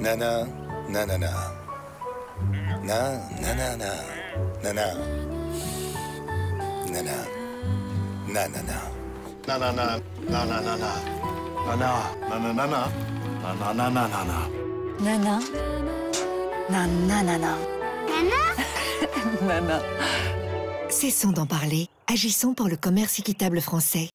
Nana, nanana. Na, nanana. Nana. Nana. Nanana. Nanana, nanana, nana, nanana, nanana, nana. Nana. Nana, nana. Nana. Cessons d'en parler. Agissons pour le commerce équitable français.